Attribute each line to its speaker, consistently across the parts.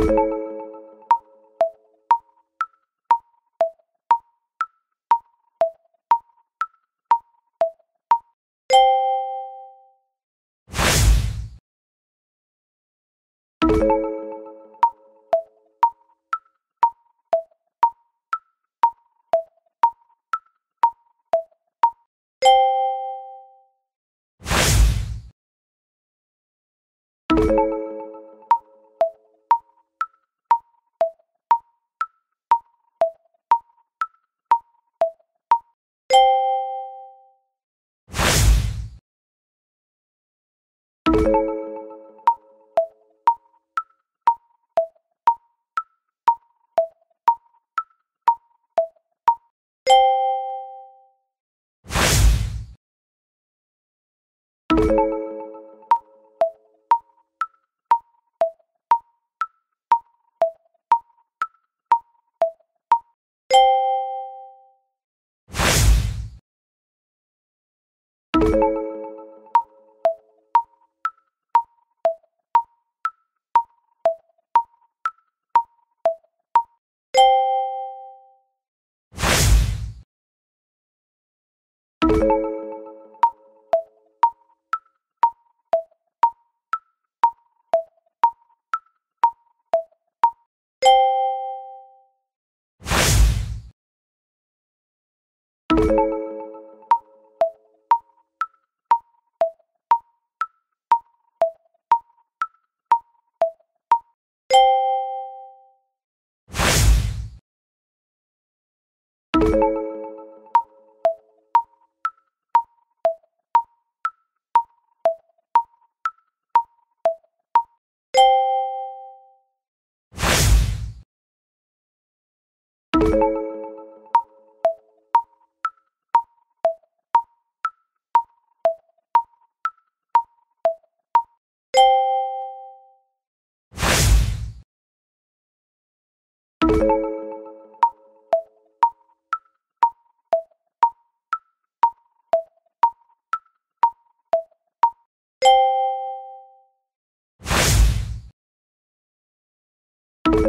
Speaker 1: Música thank you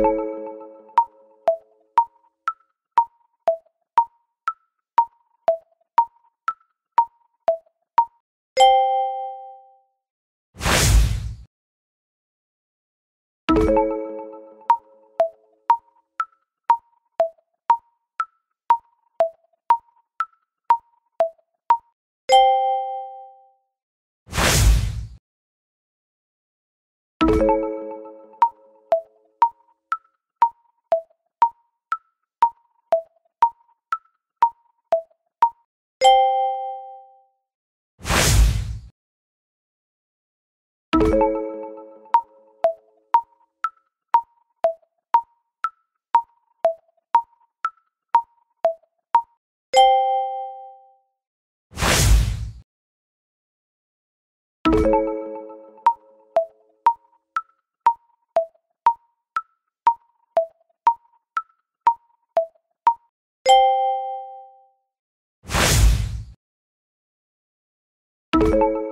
Speaker 1: you you